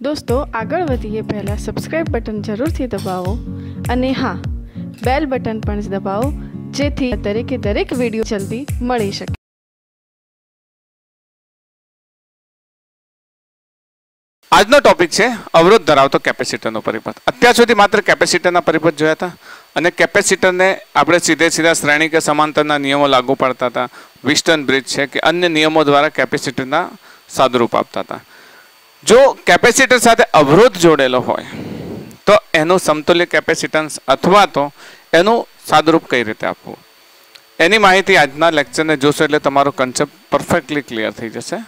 દોસ્તો, આગળ વધીએ પહેલાં સબસ્ક્રાઇબ બટન જરૂરથી દબાવો અને હા બેલ બટન પણ દબાવો, જેથી દરેકે દરેક વીડિયો જલ્દી મળી શકે. આજનો ટોપિક છે, અવરોધ ધરાવતો કેપેસિટરનો પરિપથ. અત્યાર સુધી માત્ર કેપેસિટરના પરિપથ જોયા હતા અને કેપેસિટરને આપણે સીધે સીધા શ્રેણી કે સમાંતરના નિયમો લાગુ પડતા હતા. વિસ્ટર્ન બ્રિજ છે કે અન્ય નિયમો દ્વારા કેપેસિટરના સાદુરૂપ આપતા હતા. જો કેપેસિટર સાથે અવરોધ જોડેલો હોય, તો એનું સમતુલ્ય કેપેસિટન્સ અથવા તો એનું સાદરૂપ કઈ રીતે આપવું? એની માહિતી આજના લેક્ચરને જોશો એટલે તમારો કન્સેપ્ટ પરફેક્ટલી ક્લિયર થઈ જશે.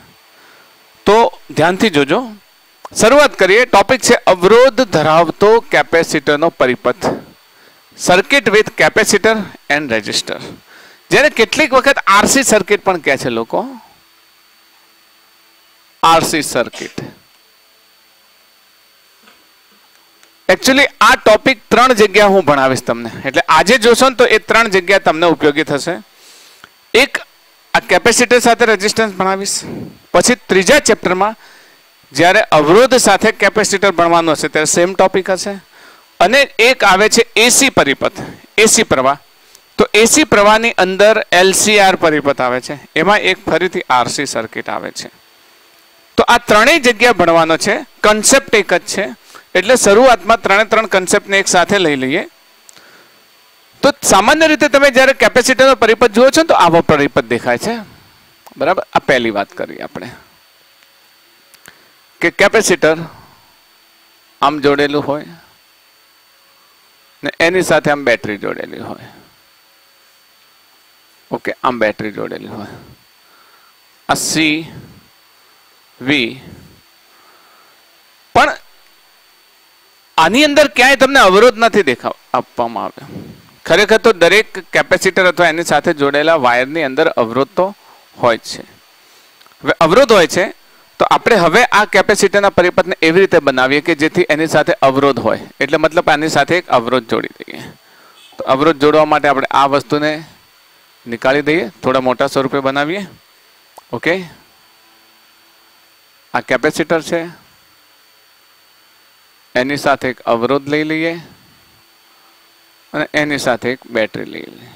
તો ધ્યાનથી જોજો. શરૂઆત કરીએ ટોપિક છે અવરોધ ધરાવતો કેપેસિટરનો પરિપથ. Circuit with capacitor and resistor જેને કેટલીક વખત આરસી સર્કિટ પણ કહે છે લોકો. આરસી સર્કિટ એકચ્યુઅલી આ ટોપિક ત્રણ જગ્યા હું ભણાવીશ તમને. એટલે આજે જોશો ને તો એ ત્રણ જગ્યા તમને ઉપયોગી થશે. એક, આ કેપેસિટર સાથે રેઝિસ્ટન્સ ભણાવીશ. પછી ત્રીજા ચેપ્ટરમાં જ્યારે અવરોધ સાથે કેપેસિટર ભણવાનું હશે, ત્યારે સેમ ટોપિક હશે. અને એક આવે છે એસી પરિપથ એસી પ્રવાહ. તો એસી પ્રવાહની અંદર એલસીઆર પરિપથ આવે છે. એમાં એક ફરીથી આરસી સર્કિટ આવે છે. તો આ ત્રણેય જગ્યા ભણવાનો છે. કન્સેપ્ટ એક જ છે. એટલે શરૂઆતમાં ત્રણે ત્રણ કન્સેપ્ટને એક સાથે લઈ લઈએ. તો સામાન્ય રીતે તમે જ્યારે કેપેસિટરનો પરિપથ જુઓ છો તો આવો પરિપથ દેખાય છે. બરાબર? આ પહેલી વાત કરીએ આપણે. કે કેપેસિટર આમ જોડેલું હોય ને એની સાથે આમ બેટરી જોડેલી હોય. ઓકે, આમ બેટરી જોડેલી હોય. આ સી વી પણ આની અંદર ક્યાંય તમને અવરોધ નથી દેખાવ આપવામાં આવ્યો. ખરેખર તો દરેક કેપેસિટર અથવા એની સાથે જોડેલા વાયરની અંદર અવરોધ તો હોય છે. હવે અવરોધ હોય છે, તો આપણે હવે આ કેપેસિટરના પરિપથને એવી રીતે બનાવીએ કે જેથી એની સાથે અવરોધ હોય. એટલે મતલબ આની સાથે એક અવરોધ જોડી દઈએ. તો અવરોધ જોડવા માટે આપણે આ વસ્તુને નીકાળી દઈએ, થોડા મોટા સ્વરૂપે બનાવીએ. ઓકે? આ કેપેસિટર છે. એની સાથે એક અવરોધ લઈ લઈએ અને એની સાથે એક બેટરી લઈ લઈએ.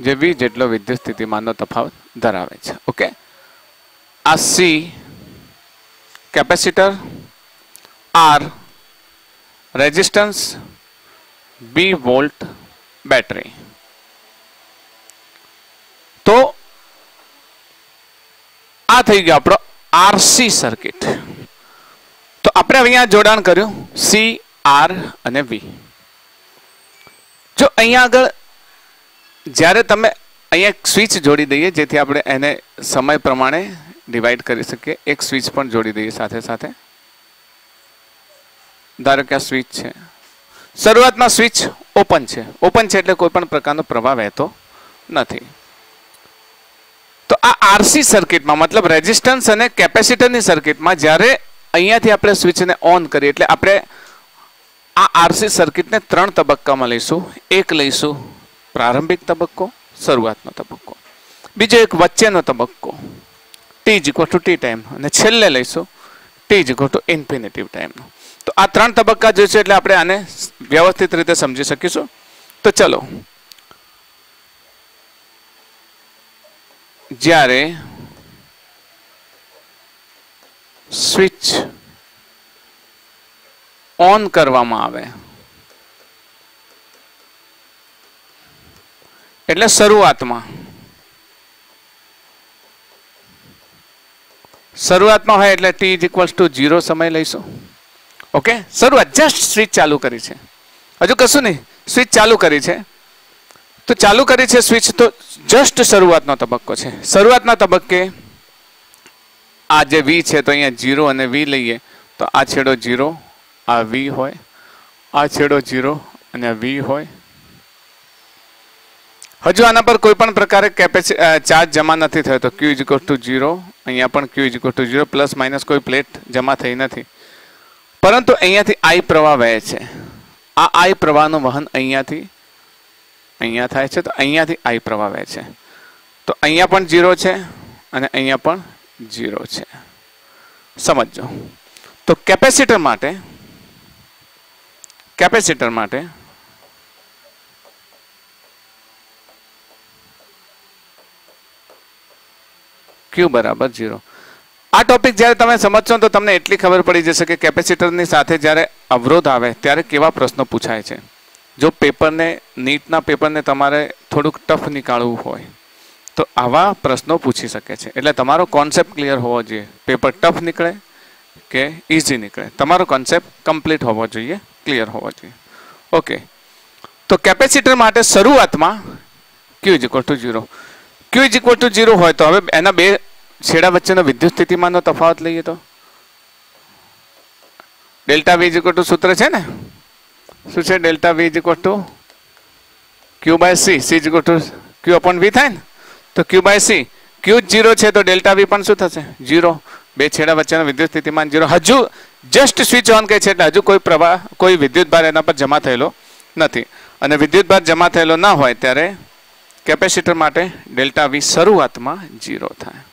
જે વી જેટલો વિદ્યુત સ્થિતિમાનનો તફાવત ધરાવે છે. ઓકે? આ C capacitor, R resistance, V volt battery. તો આ થઈ ગયો આપણો આરસી સર્કિટ. આપણે અહીંયા જોડાણ કર્યું. સી આર અને વી જો અહીંયા આગળ જ્યારે તમે અહીંયા સ્વિચ જોડી દઈએ, જેથી આપણે એને સમય પ્રમાણે ડિવાઈડ કરી શકીએ. એક સ્વિચ પણ જોડી દઈએ સાથે સાથે. ધારો કે આ સ્વિચ છે. શરૂઆતમાં સ્વિચ ઓપન છે. ઓપન છે એટલે કોઈ પણ પ્રકારનો પ્રવાહ વહેતો નથી. તો આ આરસી સર્કિટમાં મતલબ રેઝિસ્ટન્સ અને કેપેસિટરની સર્કિટમાં જ્યારે અહીંયાથી આપણે સ્વિચને ઓન કરીએ. એટલે આપણે આ આરસી સર્કિટને ત્રણ તબક્કામાં લઈશું. એક લઈશું પ્રારંભિક તબક્કો, શરૂઆતનો તબક્કો. બીજો એક વચ્ચેનો તબક્કો. ટી જ ટુ ટી ટાઈમ અને છેલ્લે લઈશું ટી જ ટુ ઇન્ફિનેટિવ ટાઈમનો તો આ ત્રણ તબક્કા જોઈશે એટલે આપણે આને વ્યવસ્થિત રીતે સમજી શકીશું. તો ચલો. જ્યારે સ્વિચ ઓન કરવામાં આવે. એટલે શરૂઆતમાં. શરૂઆતમાં હોય એટલે ટી ઇક્વલ્સ ટુ ઝીરો સમય લઈશું. ઓકે શરૂઆત જસ્ટ સ્વિચ ચાલુ કરી છે. હજુ કશું નહીં. સ્વિચ ચાલુ કરી છે. તો ચાલુ કરી છે સ્વિચ તો જસ્ટ શરૂઆતનો તબક્કો છે. શરૂઆતના તબક્કે આ જે વી છે તો અહીંયા જીરો અને વી લઈએ. તો આ છેડો જીરો, આ વી હોય, આ છેડો જીરો અને વી હોય. હજુ આના પર કોઈ પણ પ્રકારે કેપેસી ચાર્જ જમા નથી થયો તો ક્યુ ઇઝ ટુ ઝીરો અહીંયા પણ Q is to zero plus minus કોઈ પ્લેટ જમા થઈ નથી. પરંતુ અહીંયાથી આઈ પ્રવાહ વહે છે. આ આઈ પ્રવાહનું વહન અહીંયાથી, અહીંયા થાય છે તો અહીંયાથી આઈ પ્રવાહ વહે છે. તો અહીંયા પણ ઝીરો છે અને અહીંયા પણ ઝીરો છે. સમજો તો કેપેસિટર માટે કેપેસિટર માટે ક્યુ બરાબર ઝીરો આ ટોપિક જ્યારે તમે સમજશો તો તમને એટલી ખબર પડી જશે કે કેપેસિટરની સાથે જ્યારે અવરોધ આવે ત્યારે કેવા પ્રશ્નો પૂછાય છે. જો પેપરને નીટના પેપરને તમારે થોડુંક ટફ નીકાળવું હોય તો આવા પ્રશ્નો પૂછી શકે છે. એટલે તમારો કોન્સેપ્ટ ક્લિયર હોવો જોઈએ. પેપર ટફ નીકળે કે ઇઝી નીકળે? તમારો કોન્સેપ્ટ કમ્પ્લીટ હોવો જોઈએ ક્લિયર હોવો જોઈએ. ઓકે તો કેપેસિટર માટે શરૂઆતમાં Q is equal to zero Q is equal to zero હોય તો હવે એના બે છેડા વચ્ચેનો વિદ્યુત સ્થિતિમાનનો તફાવત લઈએ તો. Delta V is equal to સૂત્ર છે ને? શું છે? Delta V is equal to Q by C C is equal to Q upon V થાય ને? તો Q by C Q zero છે તો ડેલ્ટા વી પણ શું થશે? ઝીરો બે છેડા વચ્ચેનો વિદ્યુત સ્થિતિમાન જીરો હજુ જસ્ટ સ્વિચ ઓન કહે છે એટલે હજુ કોઈ પ્રવાહ, કોઈ વિદ્યુત ભાર એના પર જમા થયેલો નથી. અને વિદ્યુત ભાર જમા થયેલો ના હોય ત્યારે કેપેસિટર માટે ડેલ્ટા વી શરૂઆતમાં જીરો થાય.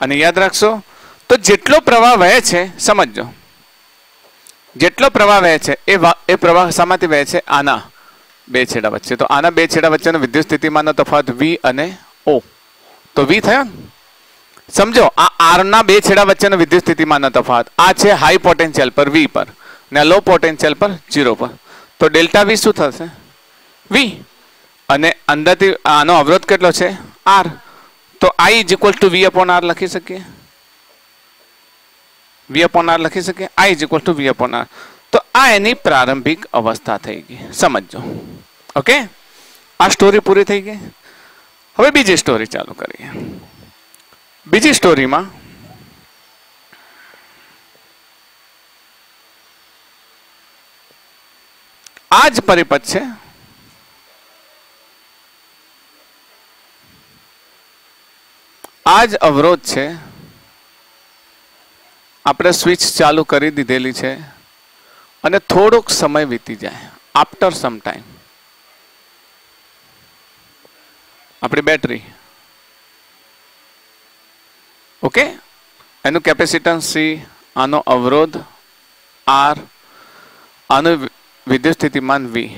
અને યાદ રાખશો, તો જેટલો પ્રવાહ વહે છે, સમજજો. જેટલો પ્રવાહ વહે છે, એ એ પ્રવાહ શામાંથી વહે છે આના બે છેડા વચ્ચે. તો આના બે છેડા વચ્ચેનો વિદ્યુત સ્થિતિમાનનો તફાવત વી અને ઓ, તો વી થયા સમજો, આ આર ના બે છેડા વચ્ચેનો વિદ્યુત સ્થિતિમાનનો તફાવત. આ છે હાઈ પોટેન્શિયલ પર વી પર ને લો પોટેન્શિયલ પર જીરો પર. તો ડેલ્ટા વી શું થશે? વી અને અંદરથી આનો અવરોધ કેટલો છે? આર તો I is equal to V upon R લખી શકીએ? વી અપોન આર લખી શકીએ? I is equal to V upon R તો આ એની પ્રારંભિક અવસ્થા થઈ ગઈ. સમજો ઓકે આ સ્ટોરી પૂરી થઈ ગઈ? હવે બીજી સ્ટોરી ચાલુ કરીએ. બીજી સ્ટોરીમાં આ જ પરિપથ છે. આ જ અવરોધ છે. આપણે સ્વિચ ચાલુ કરી દીધેલી છે. અને થોડોક સમય વીતી જાય. આફ્ટર સમ ટાઈમ આપણી બેટરી ઓકે એનું કેપેસિટન્સ સી આનો અવરોધ આર આનું વિ- વિદ્યુત સ્થિતિમાન વી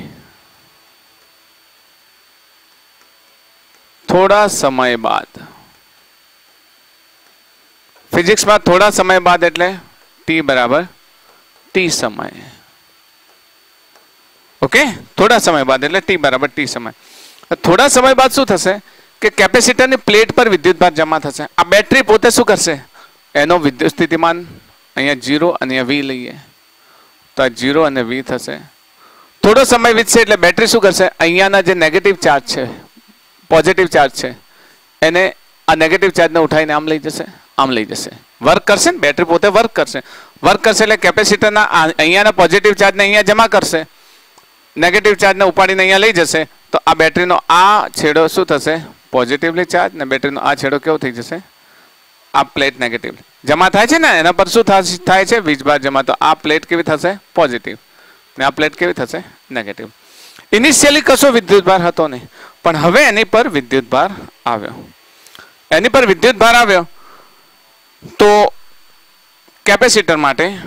થોડા સમય બાદ ફિઝિક્સમાં થોડા સમય બાદ એટલે ટી બરાબર ટી સમય ઓકે થોડા સમય બાદ એટલે ટી બરાબર ટી સમય થોડા સમય બાદ શું થશે? કે કેપેસિટરની પ્લેટ પર વિદ્યુતભાર જમા થશે. આ બેટરી પોતે શું કરશે? એનો વિદ્યુત સ્થિતિમાન અહીંયા જીરો અને અહીંયા વી લઈએ. તો આ જીરો અને વી થશે. થોડો સમય વીતશે એટલે બેટરી શું કરશે? અહીંયાના જે નેગેટિવ ચાર્જ છે પોઝિટિવ ચાર્જ છે, એને આ નેગેટિવ ચાર્જને ઉઠાવીને આમ લઈ જશે, આમ લઈ જશે. વર્ક કરશે ને? બેટરી પોતે વર્ક કરશે. વર્ક કરશે એટલે કેપેસિટરના અહીંયાના પોઝિટિવ ચાર્જને અહીંયા જમા કરશે. નેગેટિવ ચાર્જને ઉપાડીને અહીંયા લઈ જશે. તો આ બેટરીનો આ છેડો શું થશે? પોઝિટિવલી ચાર્જ ને બેટરીનો આ છેડો કેવો થઈ જશે? આ પ્લેટ નેગેટિવ જમા થાય છે ને? એના પર શું થાય છે? વીજભાર જમા. તો આ પ્લેટ કેવી થશે? પોઝિટિવ ને આ પ્લેટ કેવી થશે? નેગેટિવ ઇનિશિયલી કશો વિદ્યુતભાર હતો નહીં. પણ હવે એની પર વિદ્યુતભાર આવ્યો. એની પર વિદ્યુતભાર આવ્યો. તો કેપેસિટર માટે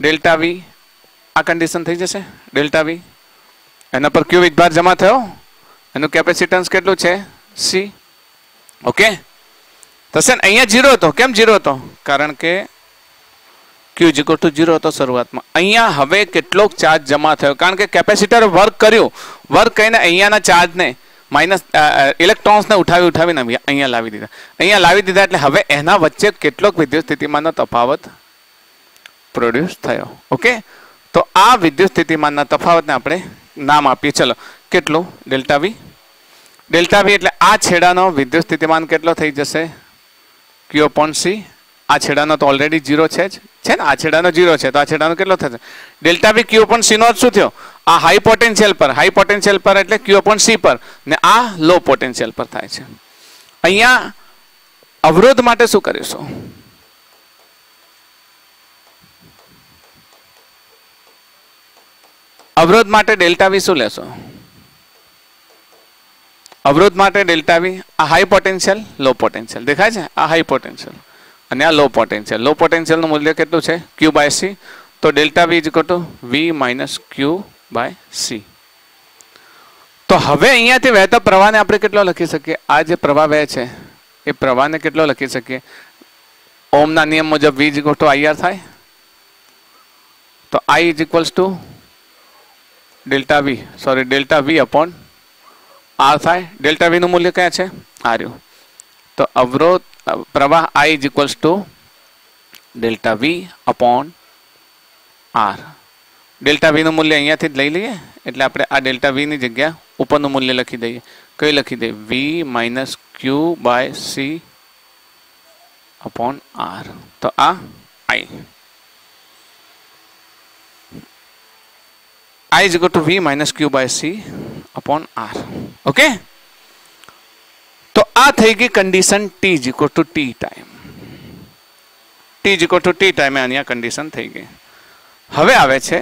ડેલ્ટા વી આ કન્ડિશન થઈ જશે? ડેલ્ટા વી એના પર ક્યુ વીજભાર જમા થયો? એનું કેપેસિટન્સ કેટલું છે? સી ઓકે થશે ને અહીંયા જીરો હતો. કેમ જીરો હતો? કારણ કે ક્યુ જીકો ટુ જીરો હતો શરૂઆતમાં. અહીંયા હવે કેટલોક ચાર્જ જમા થયો. કારણ કે કેપેસિટર વર્ક કર્યું. વર્ક કરીને અહીંયાના ચાર્જને માઇનસ ઇલેક્ટ્રોન્સને ઉઠાવી, ઉઠાવીને અહીંયા લાવી દીધા. અહીંયા લાવી દીધા એટલે હવે એના વચ્ચે કેટલોક વિદ્યુત સ્થિતિમાનનો તફાવત પ્રોડ્યુસ થયો. ઓકે તો આ વિદ્યુત સ્થિતિમાનના તફાવતને આપણે નામ આપીએ. ચલો, કેટલું? ડેલ્ટા વી ડેલ્ટા વી એટલે આ છેડાનો વિદ્યુત સ્થિતિમાન કેટલો થઈ જશે? ક્યુ અપોન સી આ છેડાનો તો ઓલરેડી જીરો છે જ. છે ને? આ છેડાનો જીરો છે. તો આ છેડાનો કેટલો થશે? Delta V Q upon C નો અર્થ શું થયો? આ હાઈ પોટેન્શિયલ પર. હાઈ પોટેન્શિયલ પર એટલે ક્યુ અપોન સી પર? ને આ લો પોટેન્શિયલ પર થાય છે. અહીંયા અવરોધ માટે શું કરીશું? અવરોધ માટે ડેલ્ટા વી શું લેશો? અવરોધ માટે ડેલ્ટા વી આ હાઈ પોટેન્શિયલ લો પોટેન્શિયલ દેખાય છે? આ હાઈ પોટેન્શિયલ અને આ લો પોટેન્શિયલ લો પોટેન્શિયલનું મૂલ્ય કેટલું છે? ક્યુ બાય સી તો delta V is to V minus Q by C તો હવે અહીંયાથી વહેતા પ્રવાહને આપણે કેટલો લખી શકીએ? આ જે પ્રવાહ વહે છે, એ પ્રવાહને કેટલો લખી શકીએ? ઓમના નિયમ મુજબ વી ઇઝ ટુ આઈઆર થાય. તો I is equals to delta V sorry delta V upon R થાય. ડેલ્ટા વીનું મૂલ્ય ક્યાં છે? આ રહ્યું તો અવરોધ, પ્રવાહ I is equals to delta V upon R delta વીનું મૂલ્ય અહીંયાથી જ લઈ લઈએ. એટલે આપણે આ ડેલ્ટા વીની જગ્યા ઉપરનું મૂલ્ય લખી દઈએ. કઈ લખી દઈએ? V minus Q by C upon R તો આ I i is equal to v minus q by c upon r okay તો આ થઈ ગઈ condition t is equal to t time t is equal to t ટાઈમે આની આ condition થઈ ગઈ હવે આવે છે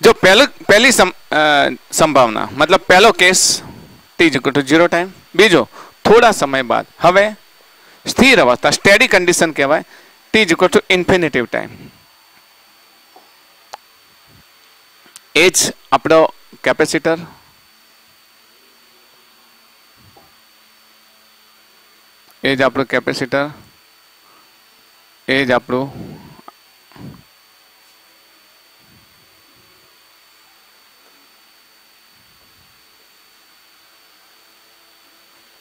જો પહેલું પહેલી સમ- અ, સંભાવના મતલબ પહેલો case T equal to zero time બીજો થોડા સમય બાદ હવે સ્થિર અવસ્થા સ્ટેડી કન્ડિશન કહેવાય T equal to infinitive time એ જ આપણો કેપેસિટર એ જ આપણું કેપેસિટર એ જ આપણું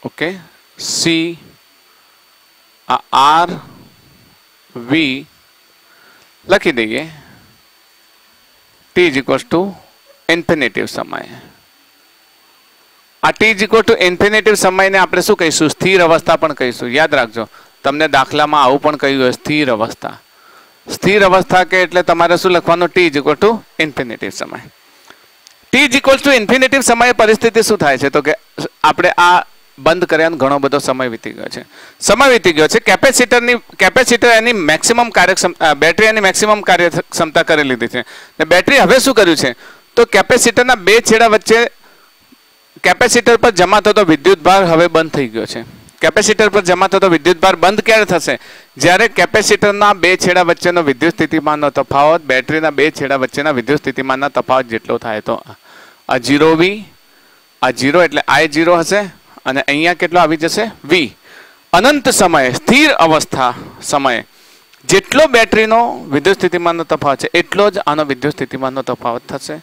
ઓકે? સી આ આર વી લખી દઈએ. ટી ઇઝ ટુ ઇન્ફિનેટિવ સમય. આ ટી ઇઝ ટુ ઇન્ફિનેટિવ સમયને આપણે શું કહીશું? સ્થિર અવસ્થા પણ કહીશું. યાદ રાખજો. તમને દાખલામાં આવું પણ કહ્યું હોય, સ્થિર અવસ્થા. સ્થિર અવસ્થા કે એટલે તમારે શું લખવાનું? ટી ઇઝ ટુ ઇન્ફિનેટિવ સમય. ટી ઇઝ ટુ ઇન્ફિનેટિવ સમયે પરિસ્થિતિ શું થાય છે? તો કે આપણે આ બંધ કર્યાનો ઘણો બધો સમય વીતી ગયો છે. સમય વીતી ગયો છે. કેપેસિટરની, કેપેસિટર એની મેક્સિમમ કાર્યક્ષમતા બેટરી એની મેક્સિમમ કાર્યક્ષમતા કરી લીધી છે. ને બેટરી હવે શું કર્યું છે? તો કેપેસિટરના બે છેડા વચ્ચે કેપેસિટર પર જમા થતો વિદ્યુત ભાર હવે બંધ થઈ ગયો છે. કેપેસિટર પર જમા થતો વિદ્યુત ભાર બંધ ક્યારે થશે? જ્યારે કેપેસિટરના બે છેડા વચ્ચેનો વિદ્યુત સ્થિતિમાનનો તફાવત, બેટરીના બે છેડા વચ્ચેના વિદ્યુત સ્થિતિમાનના તફાવત જેટલો થાય તો આ જીરો વી આ જીરો એટલે આઈ જીરો હશે? અને અહીંયા કેટલો આવી જશે? વી. અનંત સમયે, સ્થિર અવસ્થા સમયે. જેટલો બેટરીનો વિદ્યુત સ્થિતિમાનનો તફાવત છે, એટલો જ આનો વિદ્યુત સ્થિતિમાનનો તફાવત થશે.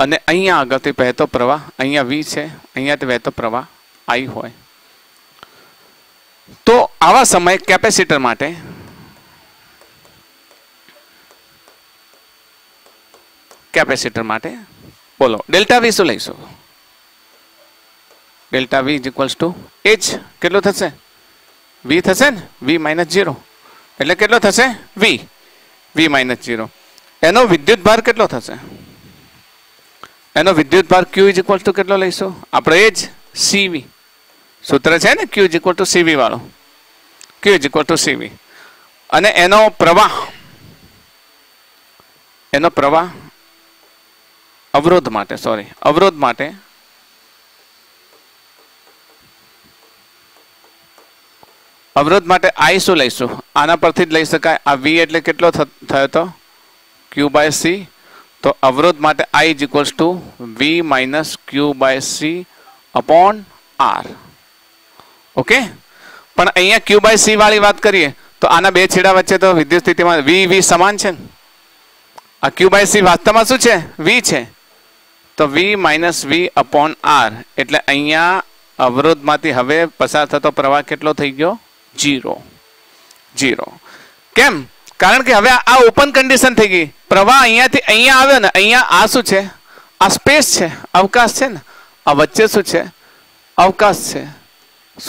અને અહીંયા આગળથી વહેતો પ્રવાહ, અહીંયા વી છે અહીંયાથી વહેતો પ્રવાહ આઈ હોય. તો આવા સમયે કેપેસિટર માટે કેપેસિટર માટે બોલો, ડેલ્ટા વી શું લઈશું? Delta V is equals to H કેટલો થશે? વી થશે ને? વી માઇનસ જીરો એટલે કેટલો થશે? વી વી માઇનસ જીરો એનો વિદ્યુત ભાર કેટલો થશે? એનો વિદ્યુત ભાર ક્યુ ઇઝ ઇક્વલ ટુ કેટલો લઈશું? આપણે એ જ સીવી સૂત્ર છે ને? Q is equal to CV વાળો. Q is equal to CV અને એનો પ્રવાહ એનો પ્રવાહ અવરોધ માટે સોરી અવરોધ માટે અવરોધ માટે આઈ શું લઈશું? આના પરથી જ લઈ શકાય. આ વી એટલે કેટલો થયો તો? ક્યુ બાય સી તો અવરોધ માટે I is equals to V minus Q by C upon R okay પણ અહીંયા ક્યુ બાય સી વાળી વાત કરીએ, તો આના બે છેડા વચ્ચે તો વિદ્યુત સ્થિતિમાં વી વી સમાન છે આ ક્યુ બાય સી વાસ્તવમાં શું છે? વી છે. તો V minus V upon R એટલે અહીંયા અવરોધમાંથી હવે પસાર થતો પ્રવાહ કેટલો થઈ ગયો? જીરો જીરો કેમ? કારણ કે હવે આ ઓપન કન્ડિશન થઈ ગઈ. પ્રવાહ અહીંયાથી અહીંયા આવ્યો ને, અહીંયા આ શું છે? આ સ્પેસ છે. અવકાશ છે ને? આ વચ્ચે શું છે? અવકાશ છે.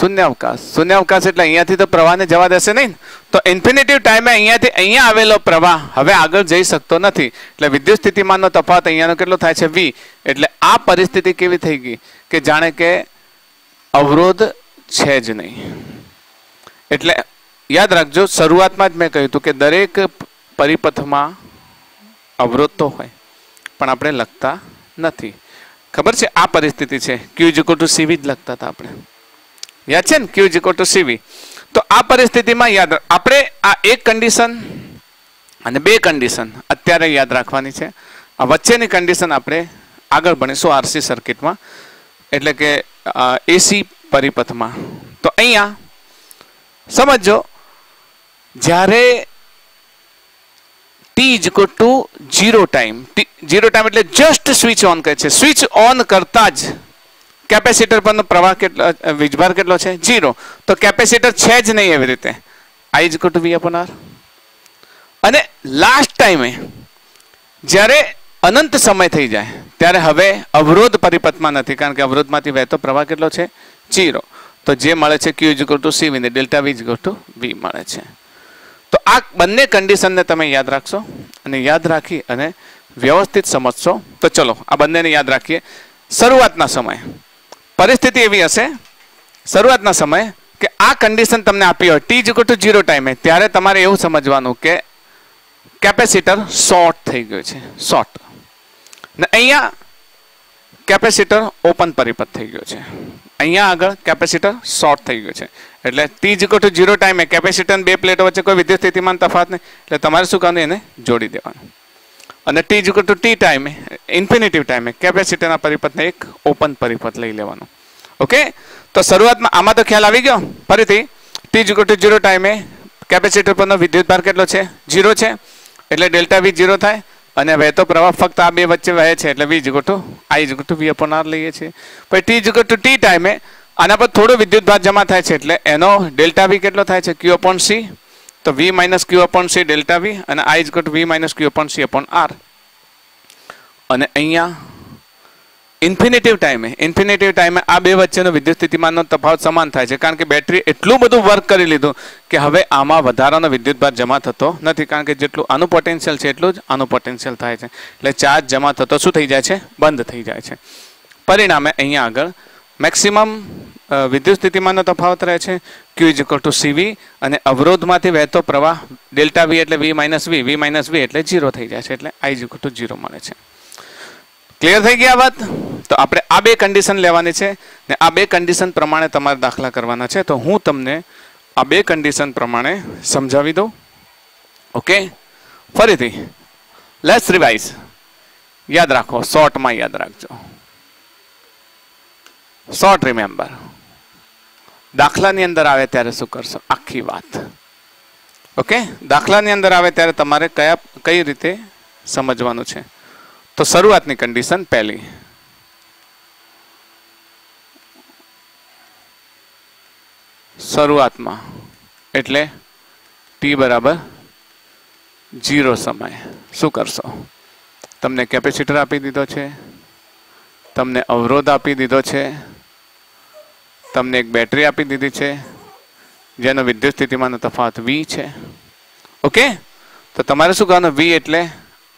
શૂન્ય અવકાશ. શૂન્ય અવકાશ એટલે અહીંયાથી તો પ્રવાહને જવા દેશે નહીં તો ઇન્ફિનિટિવ ટાઈમે અહીંયાથી અહીંયા આવેલો પ્રવાહ. હવે આગળ જઈ શકતો નથી. એટલે વિદ્યુત સ્થિતિમાનનો તફાવત અહીંયાનો કેટલો થાય છે? વી એટલે આ પરિસ્થિતિ કેવી થઈ ગઈ? કે જાણે કે અવરોધ છે જ નહીં. એટલે યાદ રાખજો, શરૂઆતમાં જ મેં કહ્યું હતું કે દરેક પરિપથમાં અવરોધ તો હોય, પણ આપણે લખતા નથી. ખબર છે આ પરિસ્થિતિ છે? ક્યુ ઇઝ ટુ સીવી જ લખતા હતા આપણે. યાદ છે ને? ક્યુ ઇઝ ટુ સીવી તો આ પરિસ્થિતિમાં યાદ આપણે આ એક કન્ડિશન અને બે કન્ડિશન અત્યારે યાદ રાખવાની છે. આ વચ્ચેની કન્ડિશન આપણે આગળ ભણીશું આરસી સર્કિટમાં એટલે કે એસી પરિપથમાં. તો અહીંયા સમજો, જ્યારે t is to zero time zero time એટલે જસ્ટ સ્વિચ ઓન કરે છે. સ્વિચ ઓન કરતા જ કેપેસિટર પરનો પ્રવાહ કેટલો વીજભાર કેટલો છે? જીરો તો કેપેસિટર છે જ નહીં એવી રીતે. I is to V upon R અને લાસ્ટ ટાઈમે જ્યારે અનંત સમય થઈ જાય, ત્યારે હવે અવરોધ પરિપથમાં નથી. કારણ કે અવરોધમાંથી વહેતો પ્રવાહ કેટલો છે? જીરો તો જે મળે છે Q is to C V ને delta V is to V મળે છે. તો આ બંને કન્ડિશનને તમે યાદ રાખશો અને યાદ રાખી અને વ્યવસ્થિત સમજશો. તો ચલો, આ બંનેને યાદ રાખીએ. શરૂઆતના સમયે. પરિસ્થિતિ એવી હશે, શરૂઆતના સમયે કે આ કન્ડિશન તમને આપી હોય. ટી ટુ જીરો ટાઈમે ત્યારે તમારે એવું સમજવાનું કે કેપેસિટર શોર્ટ થઈ ગયું છે. શોર્ટ. ને અહીંયા કેપેસિટર ઓપન પરિપથ થઈ ગયો છે. અહીંયા આગળ કેપેસિટર શોર્ટ થઈ ગયું છે. એટલે ટી જીકો ટુ જીરો ટાઈમે કેપેસિટર બે પ્લેટો વચ્ચે કોઈ વિદ્યુત સ્થિતિમાન તફાત નહીં. એટલે તમારે શું કરવાનું? એને જોડી દેવાનું. અને ટી જીકો ટુ ટી ટાઈમે ઇન્ફિનિટિવ ટાઈમે કેપેસિટરના પરિપથને એક ઓપન પરિપથ લઈ લેવાનું. ઓકે તો શરૂઆતમાં આમાં તો ખ્યાલ આવી ગયો? ફરીથી ટી જીકો ટુ જીરો ટાઈમે કેપેસિટર પરનો વિદ્યુત ભાર કેટલો છે? જીરો છે. એટલે ડેલ્ટા વી જીરો થાય. અને વહેતો પ્રવાહ ફક્ત આ બે વચ્ચે વહે છે, એટલે વી જીગો આઈ જીગો ટુ વી અપોન આર લઈએ છીએ. પછી ટી જીગો ટુ ટી ટાઈમે આના પર થોડો વિદ્યુત ભાર જમા થાય છે, એટલે એનો ડેલ્ટા વી કેટલો થાય છે, ક્યુ અપોન સી, તો V minus Q upon C delta V અને I Jigo to V minus Q upon C upon R. અને અહીંયા ઇન્ફિનિટિવ ટાઈમે ઇન્ફિનિટિવ ટાઈમે આ બે વચ્ચેનો વિદ્યુત સ્થિતિમાનનો તફાવત સમાન થાય છે. કારણ કે બેટરી એટલું બધું વર્ક કરી લીધું કે હવે આમાં વધારાનો વિદ્યુત ભાર જમા થતો નથી. કારણ કે જેટલું આનું પોટેન્શિયલ છે એટલું જ આનું પોટેન્શિયલ થાય છે. એટલે ચાર્જ જમા થતો શું થઈ જાય છે? બંધ થઈ જાય છે. પરિણામે અહીંયા આગળ મેક્સિમમ વિદ્યુત સ્થિતિમાનનો તફાવત રહે છે. Q is equal to CV અને અવરોધમાંથી વહેતો પ્રવાહ ડેલ્ટા વી એટલે વી માઇનસ વી વી માઇનસ વી એટલે જીરો થઈ જાય છે. એટલે I is equal to zero મળે છે. ક્લિયર થઈ ગયા વાત? તો આપણે આ બે કન્ડિશન લેવાની છે ને આ બે કન્ડિશન પ્રમાણે તમારે દાખલા કરવાના છે. તો હું તમને આ બે કન્ડિશન પ્રમાણે સમજાવી દઉં. ઓકે ફરીથી. લેટ્સ રિવાઇઝ યાદ રાખો શોર્ટમાં યાદ રાખજો. શોર્ટ રિમેમ્બર દાખલાની અંદર આવે ત્યારે શું કરશો? આખી વાત. ઓકે દાખલાની અંદર આવે ત્યારે તમારે કયા, કઈ રીતે સમજવાનું છે? તો શરૂઆતની કન્ડિશન પહેલી. શરૂઆતમાં, એટલે ટી બરાબર જીરો સમય. શું કરશો? તમને કેપેસિટર આપી દીધો છે, તમને અવરોધ આપી દીધો છે, તમને એક બેટરી આપી દીધી છે, જેનો વિદ્યુત સ્થિતિમાનનો તફાવત વી છે. ઓકે તો તમારે શું કરવાનું? વી એટલે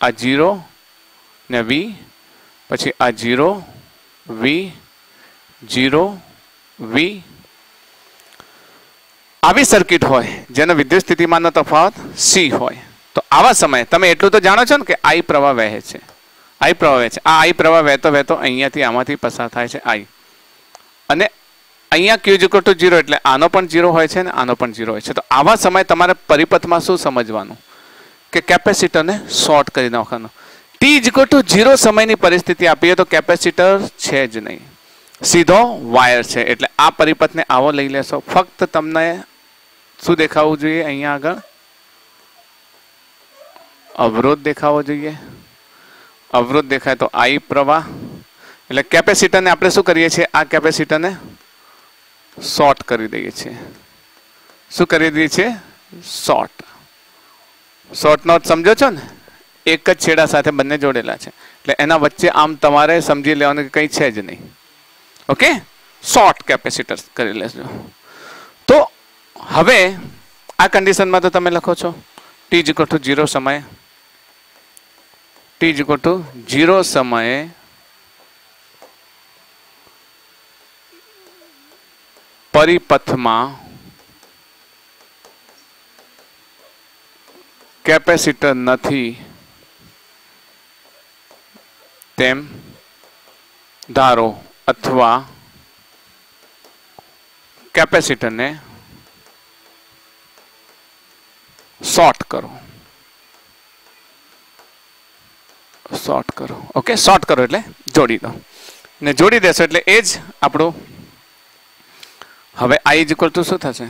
આ જીરો ને વી પછી આ જીરો વી જીરો વી આવી સર્કિટ હોય, જેનો વિદ્યુત સ્થિતિમાનનો તફાવત સી હોય. તો આવા સમયે તમે એટલું તો જાણો છો ને કે આઈ પ્રવાહ વહે છે. આઈ પ્રવાહ વહે છે. આ આઈ પ્રવાહ વહેતો વહેતો અહીંયાથી આમાંથી પસાર થાય છે આઈ અને અહીંયા ક્યુ ઇક્વલ ટુ જીરો એટલે આનો પણ જીરો હોય છે ને આનો પણ જીરો હોય છે. તો આવા સમયે તમારે પરિપથમાં શું સમજવાનું? કે કેપેસિટરને શોર્ટ કરી નાખવાનું. ટી ઇક્વલ ટુ જીરો સમયની પરિસ્થિતિ આપીએ તો કેપેસિટર છે જ નહીં. સીધો વાયર છે. એટલે આ પરિપથને આવો લઈ લેશો. ફક્ત તમને શું દેખાવું જોઈએ? અહીંયા આગળ અવરોધ દેખાવો જોઈએ. અવરોધ દેખાય તો આઈ પ્રવાહ. એટલે કેપેસિટરને આપણે શું કરીએ છીએ? આ કેપેસિટરને શોર્ટ કરી દઈએ છીએ. શું કરી દઈએ છીએ? શોર્ટ શોર્ટનો સમજો છો ને? એક જ છેડા સાથે બંને જોડેલા છે. એટલે એના વચ્ચે આમ તમારે સમજી લેવાનું કે કંઈ છે જ નહીં. ઓકે? શોર્ટ કેપેસિટર કરી લેજો. તો હવે આ કન્ડિશનમાં તો તમે લખો છો. ટી જીકો ટુ જીરો સમયે. ટી જીકો ટુ જીરો સમયે પરિપથમાં કેપેસિટર નથી. તેમ ધારો અથવા કેપેસિટરને શોર્ટ કરો. શોર્ટ કરો. ઓકે, શોર્ટ કરો એટલે જોડી દો. ને જોડી દેશો એટલે એ જ આપણું હવે આઈ જ કરતું શું થશે?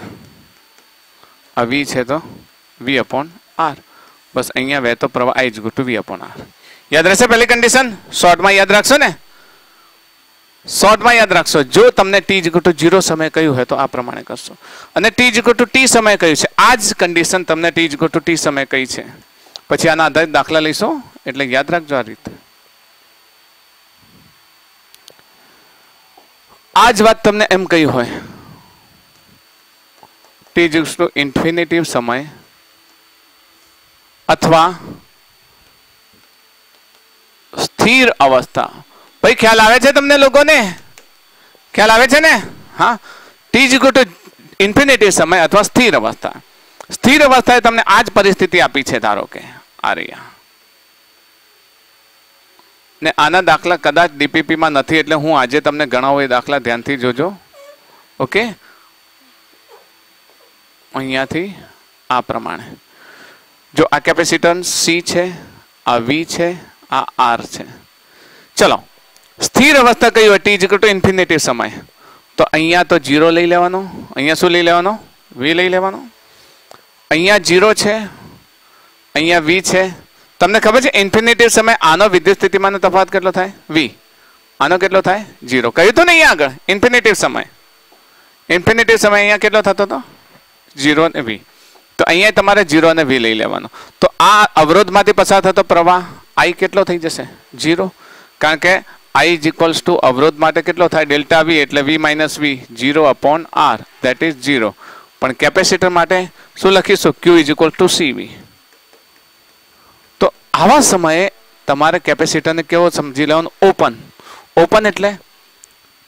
આ વી છે તો વી અપોન આર બસ અહીંયા વહેતો પ્રવાહ આઈ જ કરતું વી અપોન આર યાદ રહેશે પહેલી કન્ડિશન શોર્ટમાં યાદ રાખશો ને? શોર્ટમાં યાદ રાખશો. જો તમને ટી ઇઝ ટુ ઝીરો સમય કહ્યું હોય તો આ પ્રમાણે કરશો. અને ટી ઇઝ ટુ ટી સમય કહ્યું છે. આ જ કન્ડિશન તમને ટી ઇઝ ટુ ટી સમય કહી છે. પછી આના આધારિત દાખલા લઈશો. એટલે યાદ રાખજો આ રીતે. આ જ વાત તમને એમ કહ્યું હોય. ટી ઇઝ ટુ ઇન્ફિનિટિવ સમય. અથવા સ્થિર અવસ્થા ભાઈ ખ્યાલ આવે છે તમને લોકોને ખ્યાલ આવે છે ને હા ટી ઇઝ ટુ ઇન્ફિનિટિવ સમય અથવા સ્થિર અવસ્થા સ્થિર અવસ્થાએ તમને આ જ પરિસ્થિતિ આપી છે ધારો કે આ રહ્યા ને આના દાખલા કદાચ ડીપીપીમાં નથી એટલે હું આજે તમને ગણાવું એ દાખલા ધ્યાનથી જોજો। ઓકે અહીંયાથી આ પ્રમાણે। જો આ કેપેસિટન્સ સી છે, આ વી છે આ આર છે. ચલો. સ્થિર અવસ્થા કઈ હોય? ટી ઇઝ ટુ ઇન્ફિનેટિવ સમય. તો અહીંયા તો જીરો લઈ લેવાનો. અહીંયા શું લઈ લેવાનો? વી લઈ લેવાનો. અહીંયા જીરો છે. અહીંયા વી છે. તમને ખબર છે ઇન્ફિનેટિવ સમય આનો વિદ્યુત સ્થિતિમાનનો તફાવત કેટલો થાય? વી આનો કેટલો થાય? જીરો કહ્યું તો ને અહીંયા આગળ. ઇન્ફિનેટિવ સમય. ઇન્ફિનેટિવ સમય અહીંયા કેટલો થતો હતો? જીરો અને વી તો અહીંયા તમારે જીરો અને વી લઈ લેવાનો. તો આ અવરોધમાંથી પસાર થતો પ્રવાહ આઈ કેટલો થઈ જશે? જીરો કારણ કે આઈ ઇઝ ઇક્વલ્સ ટુ અવરોધ માટે કેટલો થાય? ડેલ્ટા વી એટલે V minus V, zero upon R. That is zero. પણ કેપેસિટર માટે શું લખીશું? Q is equal to C V તો આવા સમયે તમારે કેપેસિટરને કેવો સમજી લેવાનું? ઓપન ઓપન એટલે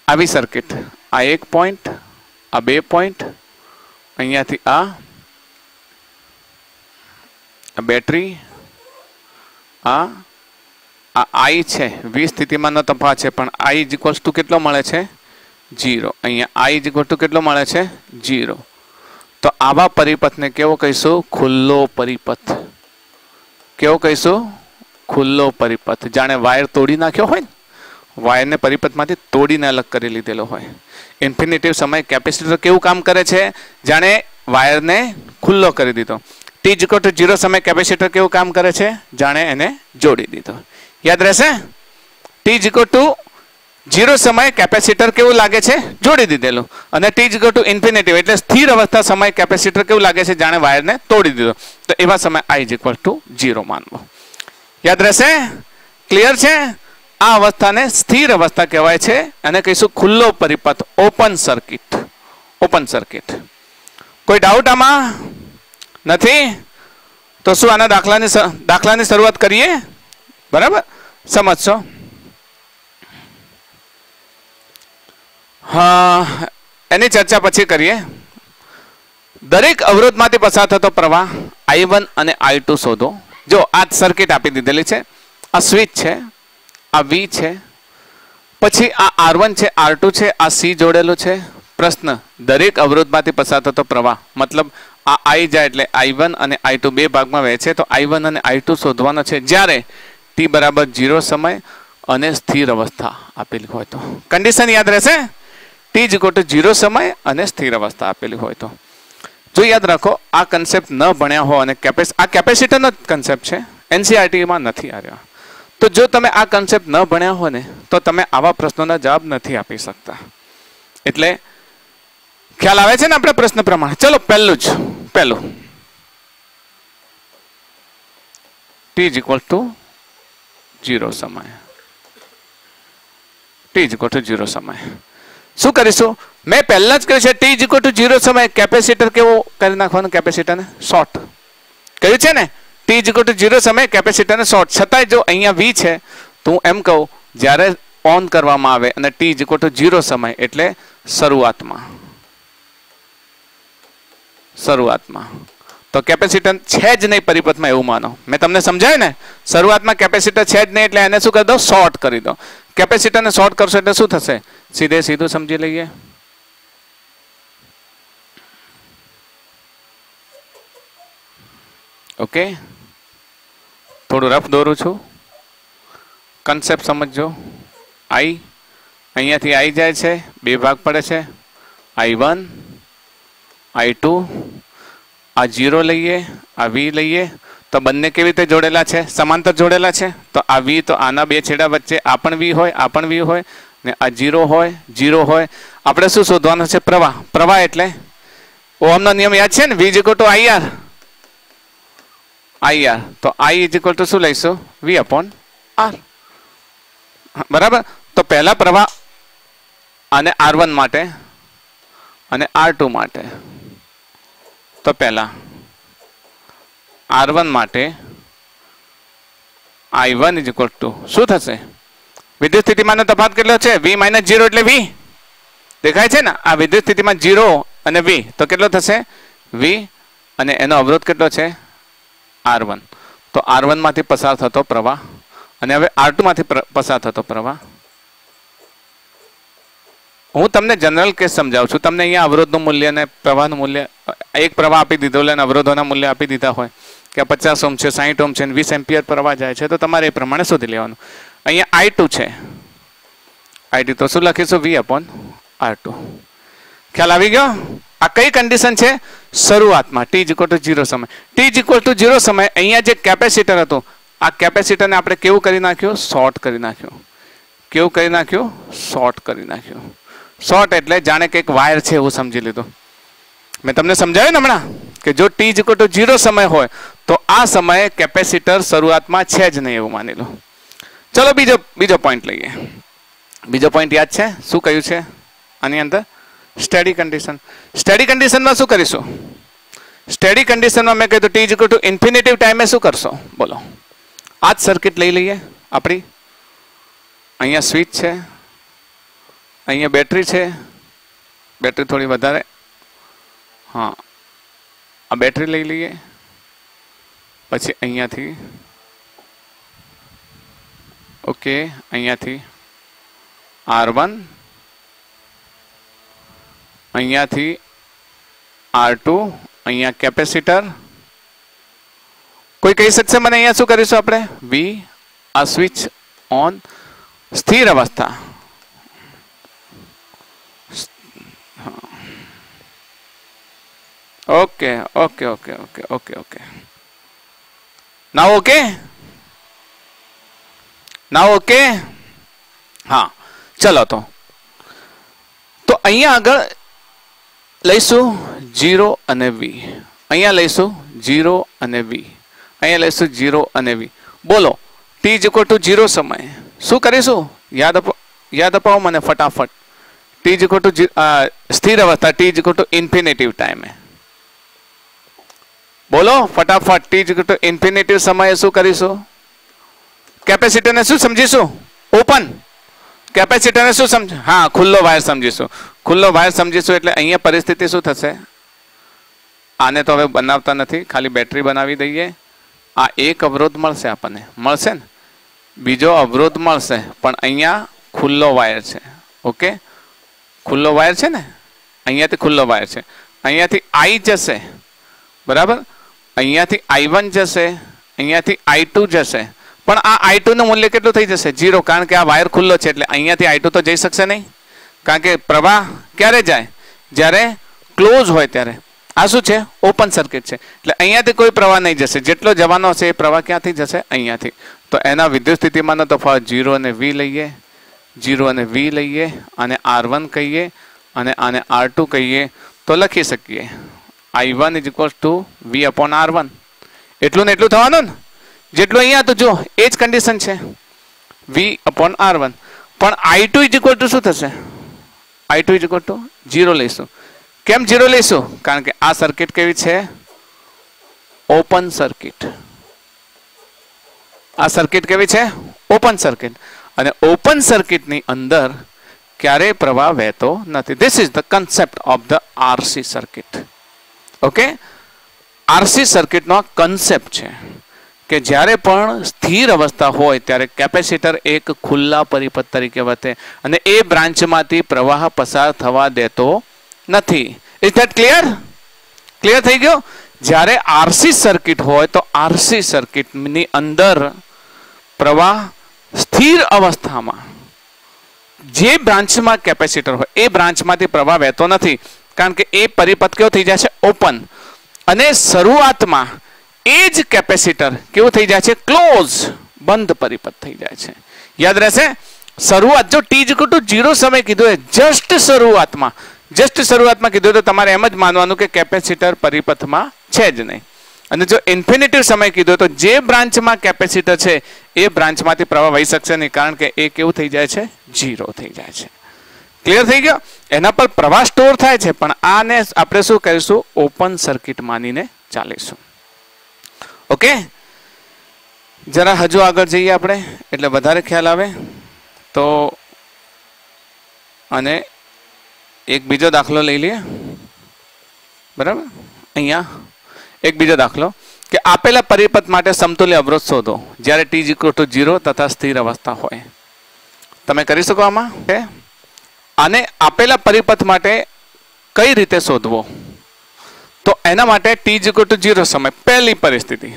આવી સર્કિટ આ એક પોઈન્ટ આ બે પોઈન્ટ અહીંયાથી આ બેટરી આ આ આઈ છે. વી સ્થિતિમાનનો તફાવત છે, પણ આઈ ઇઝ ઇક્વલ્સ ટુ કેટલો મળે છે? જીરો અહીંયા આઈ ઇઝ ઇક્વલ ટુ કેટલો મળે છે? જીરો તો આવા પરિપથને કેવો કહીશું? ખુલ્લો પરિપથ. કેવો કહીશું? ખુલ્લો પરિપથ. જાણે વાયર તોડી નાખ્યો હોય ને? વાયરને પરિપથમાંથી તોડીને અલગ કરી લીધેલો હોય. ઇન્ફિનિટિવ સમય કેપેસિટર કેવું કામ કરે છે? જાણે વાયરને ખુલ્લો કરી દીધો. ટી ઇઝ ટુ જીરો સમય કેપેસિટર કેવું કામ કરે છે? જાણે એને જોડી દીધો. યાદ રહેશે? ટી ઇઝ ટુ જીરો સમય કેપેસિટર કેવું લાગે છે? જોડી દીધેલું. અને ટી ઇઝ ટુ ઇન્ફિનિટિવ એટલે સ્થિર અવસ્થા સમય કેપેસિટર કેવું લાગે છે? જાણે વાયરને તોડી દીધો. તો એવા સમય I is equal to zero માનવો. યાદ રહેશે? ક્લિયર છે? આ અવસ્થાને સ્થિર અવસ્થા કહેવાય છે. અને કહીશું ખુલ્લો પરિપથ ઓપન સર્કિટ ઓપન સર્કિટ કોઈ ડાઉટ આમાં? નથી? તો શું આના દાખલાની દાખલાની શરૂઆત કરીએ? બરાબર? સમજશો? હા, એની ચર્ચા પછી કરીએ. દરેક અવરોધમાંથી પસાર થતો પ્રવાહ આઈ વન અને આઈ ટુ શોધો. જો, આ સર્કિટ આપી દીધેલી છે. આ સ્વિચ છે, આ વી છે, પછી આ આર વન છે આર ટુ છે, આ સી જોડેલું છે. પ્રશ્ન, દરેક અવરોધમાંથી પસાર થતો પ્રવાહ, મતલબ આ આઈ જાય એટલે આઈ વન અને આઈ ટુ બે ભાગમાં વહેંચે તો આઈ વન અને આઈ ટુ શોધવાનો છે. જ્યારે ટી બરાબર જીરો સમય અને સ્થિર અવસ્થા આપેલી હોય તો. કન્ડિશન યાદ રહેશે? ટી જ ટુ જીરો સમય અને સ્થિર અવસ્થા આપેલી હોય તો. જો યાદ રાખો, આ કન્સેપ્ટ ન ભણ્યા હો અને કેપેસ આ કેપેસિટરનો જ કન્સેપ્ટ છે. એનસીઆરટીમાં નથી આવ્યા. તો જો તમે આ કન્સેપ્ટ ન ભણ્યા હો ને તો તમે આવા પ્રશ્નોના જવાબ નથી આપી શકતા. એટલે ખ્યાલ આવે છે ને આપણે પ્રશ્ન પ્રમાણે? ચલો, પહેલું જ, પહેલું. T is equal to zero સમય. T is equal to zero સમય. શું કરીશું? મેં પહેલા જ કહ્યું છે t is equal to zero સમય. કેપેસિટર કેવો કરી નાખવાનું? કેપેસિટરને શોર્ટ કહ્યું છે ને? T is equal to zero સમય કેપેસિટરને શોર્ટ છતાંય જો અહીંયા વી છે, તો હું એમ કહું, જ્યારે ઓન કરવામાં આવે, અને t is equal to zero સમય, એટલે શરૂઆતમાં. શરૂઆતમાં. તો કેપેસિટર છે જ નહીં પરિપથમાં એવું માનો. મેં તમને સમજાય ને? શરૂઆતમાં કેપેસિટર છે જ નહીં એટલે એને શું કરી દો શોર્ટ કરી દો કેપેસિટરને શોર્ટ કરશો એટલે શું થશે? સીધે સીધું સમજી લઈએ. ઓકે થોડું રફ દોરું છું. કન્સેપ્ટ સમજજો. આઈ અહીંયાથી આઈ જાય છે. બે ભાગ પડે છે. આઈ વન આઈ ટુ, આ જીરો લઈએ, આ વી લઈએ, તો બંને કેવી રીતે જોડેલા છે? સમાંતર જોડેલા છે? તો આ વી, તો આના બે છેડા વચ્ચે આ પણ વી હોય, આ પણ વી હોય, ને આ જીરો હોય જીરો હોય. આપણે શું શોધવાનું છે? પ્રવાહ. પ્રવાહ એટલે ઓહમનો નિયમ યાદ છે ને? V equal to IR IR તો આઈ ઇઝ ટુ શું લઈશું? V upon R. બરાબર? તો પહેલા પ્રવાહ અને આર વન માટે અને આર ટુ માટે. તો પહેલા આર વન માટે I one is equal to શું થશે? વિદ્યુત સ્થિતિમાનનો તફાવત કેટલો છે? વી માઇનસ જીરો એટલે વી દેખાય છે ને? આ વિદ્યુત સ્થિતિમાન જીરો અને વી તો કેટલો થશે? વી અને એનો અવરોધ કેટલો છે? આર વન તો આર વનમાંથી પસાર થતો પ્રવાહ અને હવે આર ટુમાંથી પસાર થતો પ્રવાહ હું તમને જનરલ કેસ સમજાવું છું. તમને અહીંયા અવરોધનું મૂલ્ય અને પ્રવાહનું મૂલ્ય, એક પ્રવાહ આપી દીધો અને અવરોધોના મૂલ્ય આપી દીધા હોય કે પચાસ ઓમ છે, સાહીઠ ઓમ છે વીસ એમ્પિયર પ્રવાહ જાય છે, તો તમારે એ પ્રમાણે શોધી લેવાનું. અહીંયા આઈ ટુ છે. આઈ ટુ તો શું લખીશું? વી અપોન આર ટુ ખ્યાલ આવી ગયો? આ કઈ કન્ડિશન છે? શરૂઆતમાં ટી ઇક્વલ ટુ જીરો સમય. ટી ઇક્વલ ટુ જીરો સમય, અહીંયા જે કેપેસિટર હતું, આ કેપેસિટરને આપણે કેવું કરી નાખ્યું? શોર્ટ કરી નાખ્યું. કેવું કરી નાખ્યું? શોર્ટ કરી નાખ્યું. શોર્ટ એટલે જાણે કે એક વાયર છે એવું સમજી લીધું. મેં તમને સમજાવ્યું ને હમણાં? કે જો ટી ઇક્વલ ટુ જીરો સમય હોય, તો આ સમયે કેપેસિટર શરૂઆતમાં છે જ નહીં એવું માની લો. ચલો બીજો બીજો પોઈન્ટ લઈએ. બીજો પોઈન્ટ યાદ છે? શું કહ્યું છે? આની અંદર? સ્ટડી કન્ડિશન સ્ટડી કન્ડિશનમાં શું કરીશું? સ્ટડી કન્ડિશનમાં મેં કહ્યું ટી ઇક્વલ ટુ ઇન્ફિનિટિવ ટાઈમે શું કરશો? બોલો. આ જ સર્કિટ લઈ લઈએ. આપણી? અહીંયા સ્વિચ છે. અહીંયા બેટરી છે. બેટરી થોડી વધારે. હા. આ બેટરી લઈ લઈએ. પછી અહીંયાથી. ઓકે, અહીંયાથી. R one. અહીંયાથી આર ટુ. અહીંયા કેપેસિટર. કોઈ કહી શકશે મને અહીંયા શું કરીશું આપણે? વી, આ સ્વિચ ઓન. સ્થિર અવસ્થા. Okay okay okay okay okay okay ના ઓકે ના ઓકે હા ચલો તો તો અહીંયા આગળ લઈશું જીરો અને વી અહીંયા લઈશું જીરો અને વી અહીંયા લઈશું જીરો અને વી બોલો ટી ઇક્વલ ટુ જીરો સમય શું કરીશું યાદ અપાવો યાદ અપાવો મને ફટાફટ ટી ઇક્વલ ટુ સ્થિર અવસ્થા ટી ઇક્વલ ટુ ઇન્ફિનિટિવ ટાઈમે બોલો, ફટાફટ, ટી ઇક્વલ ટુ ઇન્ફિનિટિવ સમયે શું કરીશું? કેપેસિટરને શું સમજીશું? ઓપન કેપેસિટરને શું સમજ, હા, ખુલ્લો વાયર સમજીશું. ખુલ્લો વાયર સમજીશું એટલે અહીંયા પરિસ્થિતિ શું થશે? આને તો હવે બનાવતા નથી, ખાલી બેટરી બનાવી દઈએ. આ એક અવરોધ મળશે આપણને. મળશે ને? બીજો અવરોધ મળશે, પણ અહીંયા ખુલ્લો વાયર છે. ઓકે? ખુલ્લો વાયર છે ને? અહીંયાથી ખુલ્લો વાયર છે. અહીંયાથી આઈ જશે. બરાબર? અહીંયાથી આઈ જશે, અહીંયાથી આઈ જશે. પણ આ આઈ નું મૂલ્ય કેટલું થઈ જશે? જીરો કારણ કે આ વાયર ખુલ્લો છે એટલે અહીંયાથી આઈ તો જઈ શકશે નહીં. કારણ કે પ્રવાહ ક્યારે જાય? જ્યારે ક્લોઝ હોય ત્યારે. આ શું છે? ઓપન સર્કિટ છે. એટલે અહીંયાથી કોઈ પ્રવાહ નહીં જશે. જેટલો જવાનો હશે એ પ્રવાહ ક્યાંથી જશે? અહીંયાથી. તો એના વિદ્યુત સ્થિતિમાનનો તફાવત જીરો અને વી લઈએ. જીરો અને વી લઈએ અને આર વન કહીએ અને આને આર ટુ કહીએ તો લખી શકીએ. I one is equals to V upon R one એટલું ને એટલું થવાનું ને? જેટલું અહીંયા તો જો, એ જ કન્ડિશન છે. વી અપોન આર વન પણ I two is equal to શું થશે? I two is equal to zero લઈશું. કેમ જીરો લઈશું? કારણ કે આ સર્કિટ કેવી છે? ઓપન સર્કિટ આ સર્કિટ કેવી છે? ઓપન સર્કિટ અને ઓપન સર્કિટની અંદર ક્યારેય પ્રવાહ વહેતો નથી. This is the concept of the RC circuit okay RC સર્કિટનો આ કન્સેપ્ટ છે કે જ્યારે પણ સ્થિર અવસ્થા હોય ત્યારે કેપેસિટર એક ખુલ્લા પરિપથ તરીકે વર્તે અને એ બ્રાન્ચમાંથી પ્રવાહ પસાર થવા દેતો નથી. ઇઝ ધેટ ક્લિયર ક્લિયર થઈ ગયો? જ્યારે આરસી સર્કિટ હોય તો આરસી સર્કિટની અંદર પ્રવાહ સ્થિર અવસ્થામાં જે બ્રાન્ચમાં કેપેસિટર હોય, એ બ્રાન્ચમાંથી પ્રવાહ વહેતો નથી. કારણ કે એ પરિપથ કેવો થઈ જાય છે ઓપન અને શરૂઆતમાં એ જ કેપેસિટર કેવું થઈ જાય છે? ક્લોઝ બંધ પરિપથ થઈ જાય છે. યાદ રહેશે? શરૂઆત જો ટી ટુ જીરો સમય કીધું હોય જસ્ટ શરૂઆતમાં. જસ્ટ શરૂઆતમાં કીધું તો તમારે એમ જ માનવાનું કે કેપેસિટર પરિપથમાં છે જ નહીં. અને જો ઇન્ફિનિટિવ સમય કીધો તો જે બ્રાન્ચમાં કેપેસિટર છે, એ બ્રાન્ચમાંથી પ્રવાહ વહી શકશે નહીં, કારણ કે એ કેવું થઈ જાય છે? જીરો થઈ જાય છે. ક્લિયર થઈ ગયો? એના પર પ્રવાહ સ્ટોર થાય છે, પણ આને આપણે શું કરીશું ઓપન સર્કિટ માનીને ચાલીશું. ઓકે જરા હજુ આગળ જઈએ આપણે, એટલે વધારે ખ્યાલ આવે. તો અને એક બીજો દાખલો લઈ લઈએ. બરાબર? અહીંયા એક બીજો દાખલો. કે આપેલા પરિપથ માટે સમતુલ્ય અવરોધ શોધો. જ્યારે ટી જીરો તથા સ્થિર અવસ્થા હોય. તમે કરી શકો આમાં? કે આને આપેલા પરિપથ માટે કઈ રીતે શોધવો? તો એના માટે ટી ઇક્વલ ટુ જીરો સમય. પહેલી પરિસ્થિતિ.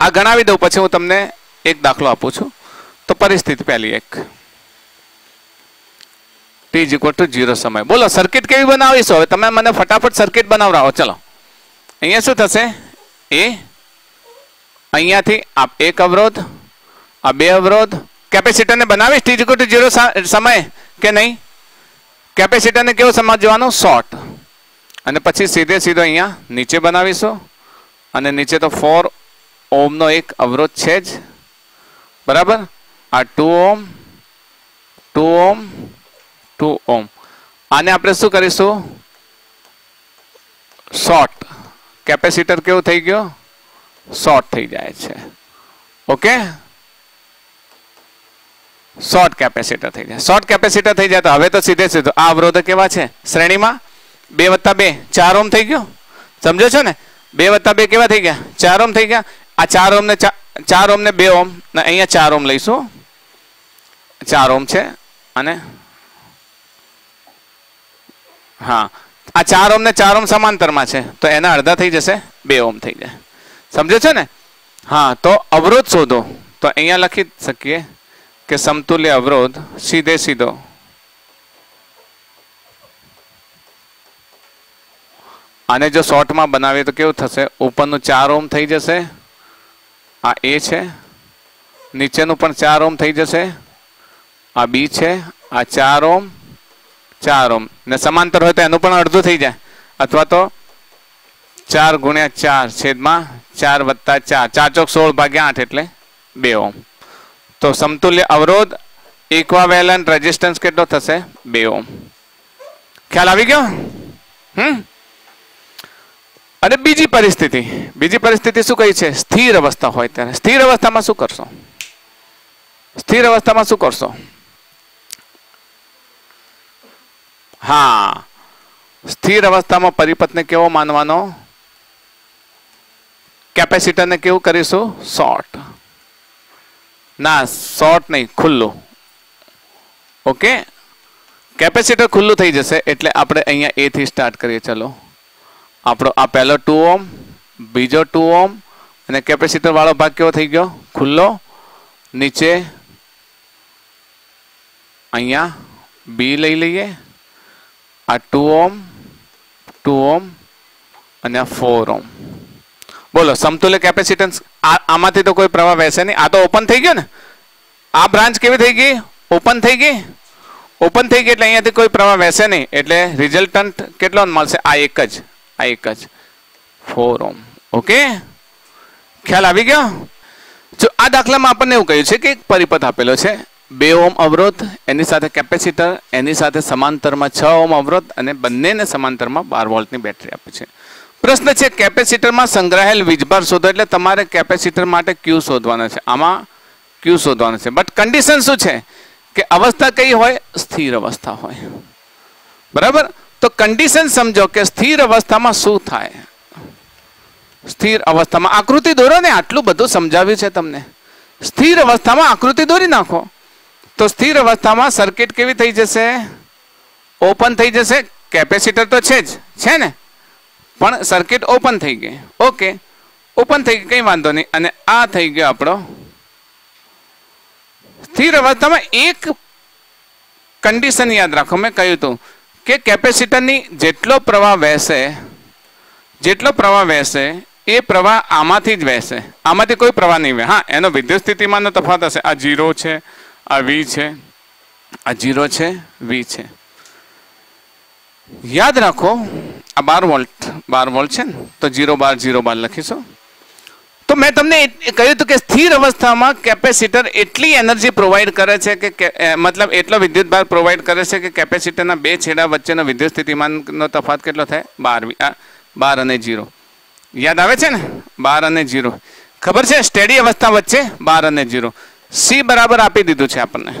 આ ગણાવી દઉં, પછી હું તમને એક દાખલો આપું છું. તો પરિસ્થિતિ પહેલી એક. ટી ઇક્વલ ટુ જીરો સમય. બોલો સર્કિટ કેવી બનાવીશું? હવે તમે મને ફટાફટ સર્કિટ બનાવડાવો ચલો. અહીંયા શું થશે? એ અહીંયાથી આ એક અવરોધ, આ બે અવરોધ. કેપેસિટરને બનાવીશ? ટી ઇક્વલ ટુ જીરો સમય. કે નહીં? કેપેસિટરને કેવું સમજવાનો? શોર્ટ અને પછી સીધે સીધો અહીંયા નીચે બનાવીશું. અને નીચે તો ફોર ઓમનો એક અવરોધ છે જ. બરાબર? આ two ohm two ohm two ohm આને આપણે શું કરીશું? શોર્ટ કેપેસિટર કેવું થઈ ગયો? શોર્ટ થઈ જાય છે. ઓકે શોર્ટ કેપેસિટર થઈ જાય. શોર્ટ કેપેસિટર થઈ જાય તો હવે તો સીધે સીધો. આ અવરોધ કેવા છે? શ્રેણીમાં? બે વત્તા બે. ચાર ઓમ થઈ ગયો? સમજો છો ને? બે વત્તા બે કેવા થઈ ગયા? ચાર ઓમ થઈ ગયા? આ ચાર ઓમ ને ચાર ઓમ ને બે ઓમ ને અહીંયા ચાર ઓમ લઈશું. ચાર ઓમ છે. અને હા. આ ચાર ઓમ ને ચાર ઓમ સમાંતરમાં છે. તો એના અડધા થઈ જશે. બે ઓમ થઈ જાય. સમજો છો ને? હા, તો અવરોધ શોધો. તો અહીંયા લખી શકીએ. કે સમતુલ્ય અવરોધ સીધે સીધો. આને જો શોર્ટમાં બનાવીએ તો કેવું થશે? ઉપરનું ચાર ઓમ થઈ જશે. આ એ છે. નીચેનું પણ ચાર ઓમ થઈ જશે. આ બી છે. આ ચાર ઓમ ચાર ઓમ ને સમાંતર હોય તો એનું પણ અડધું થઈ જાય. અથવા તો ચાર ગુણ્યા ચાર છેદમાં ચાર વત્તા ચાર. ચાર ચોક સોળ ભાગ્યા આઠ એટલે બે ઓમ તો સમતુલ્ય અવરોધ ઇક્વાવેલન્ટ રેઝિસ્ટન્સ કેટલો થશે? બે ઓમ ખ્યાલ આવી ગયો? હમ? અને બીજી પરિસ્થિતિ બીજી પરિસ્થિતિ શું કહી છે? સ્થિર અવસ્થા હોય ત્યારે. સ્થિર અવસ્થામાં શું કરશો? સ્થિર અવસ્થામાં શું કરશો? હા. સ્થિર અવસ્થામાં પરિપથને કેવો માનવાનો? કેપેસિટરને કેવું કરીશું? શોર્ટ. ના શોર્ટ નહીં, ખુલ્લું. ઓકે કેપેસિટર ખુલ્લું થઈ જશે, એટલે આપણે અહીંયા એથી સ્ટાર્ટ કરીએ, ચલો. આપણો આ પહેલો ટુ ઓમ બીજો ટુ ઓમ અને કેપેસિટર વાળો ભાગ કેવો થઈ ગયો? ખુલ્લો. નીચે અહીંયા બી લઈ લઈએ. આ ટુ ઓમ ટુ ઓમ અને આ ફોર ઓમ બોલો, સમતુલ્ય કેપેસિટન્સ આમાંથી તો કોઈ પ્રવાહ વહેશે નહીં. આ તો ઓપન થઈ ગયો ને? આ બ્રાન્ચ કેવી થઈ ગઈ? ઓપન થઈ ગઈ? ઓપન થઈ ગઈ એટલે અહીંયાથી કોઈ પ્રવાહ વહેશે નહીં. એટલે રિઝલ્ટન્ટ કેટલો મળશે? આ એક જ. આ એક જ. ફોર ઓમ ઓકે ખ્યાલ આવી ગયો? જો આ દાખલામાં આપણને એવું કહ્યું છે કે એક પરિપથ આપેલો છે. બે ઓમ અવરોધ, એની સાથે કેપેસિટર, એની સાથે સમાંતરમાં છ ઓમ અવરોધ અને બંનેને સમાંતરમાં બાર વોલ્ટની બેટરી આપે છે. પ્રશ્ન છે, કેપેસિટરમાં સંગ્રહાયેલ વીજભાર શોધો એટલે તમારે કેપેસિટર માટે ક્યુ શોધવાનો છે. આમાં ક્યુ શોધવાનો છે. બટ કન્ડિશન શું છે? કે અવસ્થા કઈ હોય? સ્થિર અવસ્થા હોય. બરાબર? તો કન્ડિશન સમજો કે સ્થિર અવસ્થામાં શું થાય? સ્થિર અવસ્થામાં આકૃતિ દોરો ને, આટલું બધું સમજાવ્યું છે તમને. સ્થિર અવસ્થામાં આકૃતિ દોરી નાખો. તો સ્થિર અવસ્થામાં સર્કિટ કેવી થઈ જશે? ઓપન થઈ જશે. કેપેસિટર તો છે જ. છે ને? પણ સર્કિટ ઓપન થઈ ગઈ. ઓકે ઓપન થઈ ગઈ, કંઈ વાંધો નહીં. અને આ થઈ ગયો આપણો સ્થિર અવસ્થામાં એક કન્ડિશન યાદ રાખો. મેં કહ્યું હતું કે કેપેસિટરની જેટલો પ્રવાહ વહેશે, જેટલો પ્રવાહ વહેશે, એ પ્રવાહ આમાંથી જ વહેશે. આમાંથી કોઈ પ્રવાહ નહીં વહે. હા, એનો વિદ્યુત સ્થિતિમાનનો તફાવત હશે. આ જીરો છે, આ વી છે, આ જીરો છે વી છે. યાદ રાખો આ બાર વોલ્ટ બાર વોલ્ટ છે ને? તો જીરો બાર જીરો બાર લખીશું. તો મેં તમને કહ્યું હતું કે સ્થિર અવસ્થામાં કેપેસિટર એટલી એનર્જી પ્રોવાઈડ કરે છે કે મતલબ એટલો વિદ્યુત ભાર પ્રોવાઈડ કરે છે કે કેપેસિટરના બે છેડા વચ્ચેનો વિદ્યુત સ્થિતિમાનનો તફાત કેટલો થાય? બાર બાર અને જીરો. યાદ આવે છે ને? બાર અને જીરો. ખબર છે? સ્ટેડી અવસ્થા વચ્ચે બાર અને જીરો. સી બરાબર આપી દીધું છે આપણને.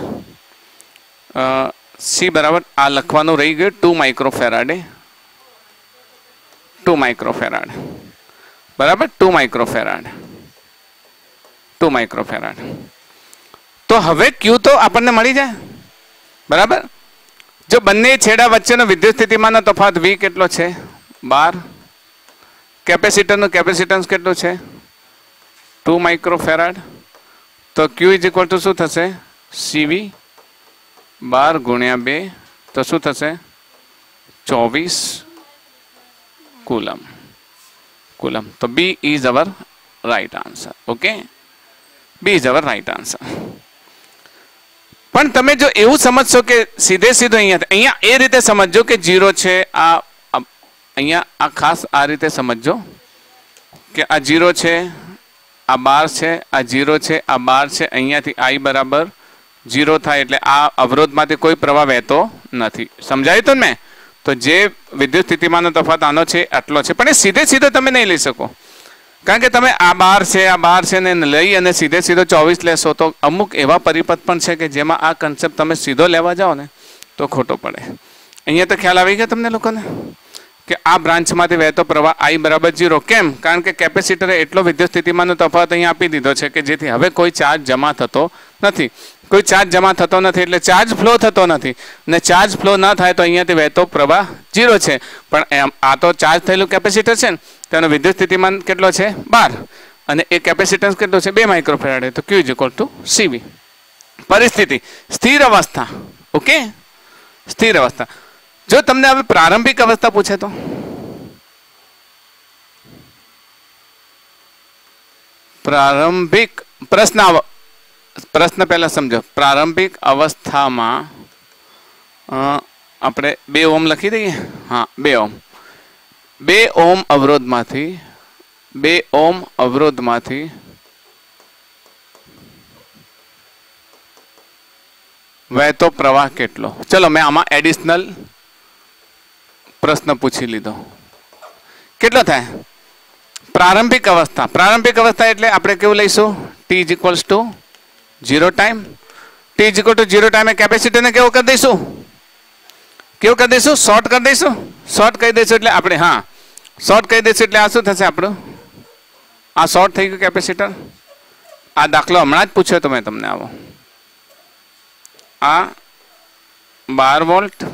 સી બરાબર આ લખવાનું રહી ગયું ટુ માઇક્રોફેરાડે. ટુ માઇક્રોફેરાડ બરાબર? ટુ માઇક્રોફેરાડ ટુ માઇક્રોફેરાડ તો હવે ક્યુ તો આપણને મળી જાય. બરાબર? જો બંને છેડા વચ્ચેનો વિદ્યુત સ્થિતિમાનનો તફાવત વી કેટલો છે? બાર. કેપેસિટરનું કેપેસિટન્સ કેટલું છે? ટુ માઇક્રોફેરાડ તો ક્યુ ઇઝ ઇક્વલ ટુ શું થશે? સીવી બાર ગુણ્યા બે. તો શું થશે? ચોવીસ. કુલમ કુલમ તો B is our right answer okay B is our right answer પણ તમે જો એવું સમજશો કે સીધે સીધો અહીંયા અહીંયા એ રીતે સમજજો કે જીરો છે, આ- અહીંયા આ ખાસ આ રીતે સમજજો કે આ જીરો છે, આ બાર છે, આ જીરો છે, આ બાર છે, અહીંયાથી આઈ બરાબર જીરો થાય એટલે આ અવરોધમાંથી કોઈ પ્રવાહ વહેતો નથી. સમજાયું તો ને મેં તો જે વિદ્યુત સ્થિતિમાનનો તફાવત આનો છે, આટલો છે. પણ એ સીધે સીધો તમે નહીં લઈ શકો. કારણ કે તમે આ બાર છે, આ બાર છે ને લઈ અને સીધે સીધો ચોવીસ લેશો, તો અમુક એવા પરિપથ પણ છે કે જેમાં આ કન્સેપ્ટ તમે સીધો લેવા જાઓ ને, તો ખોટો પડે. અહીંયા તો ખ્યાલ આવી ગયો તમને લોકોને? કે આ બ્રાન્ચમાંથી વહેતો પ્રવાહ આઈ બરાબર જીરો. કેમ? કારણ કે કેપેસિટરે એટલો વિદ્યુત સ્થિતિમાનનો તફાવત અહીંયા આપી દીધો છે કે જેથી હવે કોઈ ચાર્જ જમા થતો નથી. કોઈ ચાર્જ જમા થતો નથી એટલે ચાર્જ ફ્લો થતો નથી. ને ચાર્જ ફ્લો ન થાય તો અહીંયાથી વહેતો પ્રવાહ જીરો છે. પણ આ તો ચાર્જ થયેલું કેપેસિટર છે ને, તેનો વિદ્યુત સ્થિતિમાન કેટલો છે? બાર. અને એ કેપેસિટન્સ કેટલો છે? બે માઇક્રોફેરાડે તો Q is equal to CV પરિસ્થિતિ, સ્થિર અવસ્થા. ઓકે સ્થિર અવસ્થા. જો તમને હવે પ્રારંભિક અવસ્થા પૂછે તો? પ્રારંભિક પ્રશ્ન પ્રશ્ન પહેલા સમજો. પ્રારંભિક અવસ્થામાં આપણે બે ઓમ લખી દઈએ? હા, બે ઓમ બે ઓમ અવરોધમાંથી, બે ઓમ અવરોધમાંથી, વહેતો પ્રવાહ કેટલો? ચલો, મેં આમાં એડિશનલ પ્રશ્ન પૂછી લીધો. કેટલો થાય? પ્રારંભિક અવસ્થા. પ્રારંભિક અવસ્થા એટલે આપણે કેવું લઈશું? T is equals to zero time t is equal to zero ટાઈમે કેપેસિટરને કેવો કરી દઈશું કેવું કરી દઈશું શોર્ટ કરી દઈશું શોર્ટ કહી દઈશું એટલે આપણે હા શોર્ટ કહી દઈશું એટલે આ શું થશે આપણું આ શોર્ટ થઈ ગયું કેપેસિટર આ દાખલો હમણાં જ પૂછ્યો તો મેં તમને આવો આ બાર વોલ્ટ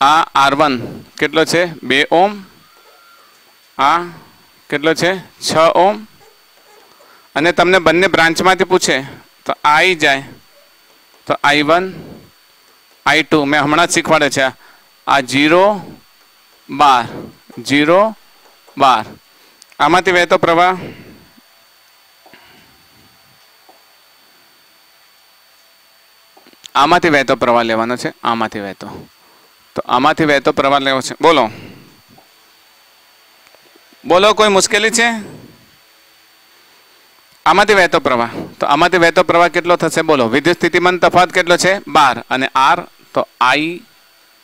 આ આર વન કેટલો છે બે ઓમ આ કેટલો છે છ ઓમ અને તમને બંને બ્રાન્ચમાંથી પૂછે, તો આઈ જાય. તો આઈ વન, આઈ ટુ. મેં હમણાં જ શીખવાડે છે. આ જીરો, બાર. જીરો, બાર. આમાંથી વહેતો પ્રવાહ આમાંથી વહેતો પ્રવાહ લેવાનો છે. આમાંથી વહેતો. તો આમાંથી વહેતો પ્રવાહ લેવો છે. બોલો. બોલો, કોઈ મુશ્કેલી છે? આમાંથી વહેતો પ્રવાહ. તો આમાંથી વહેતો પ્રવાહ કેટલો થશે? બોલો. વિદ્યુત સ્થિતિમાન તફાવત કેટલો છે? બાર. અને આર, તો આઈ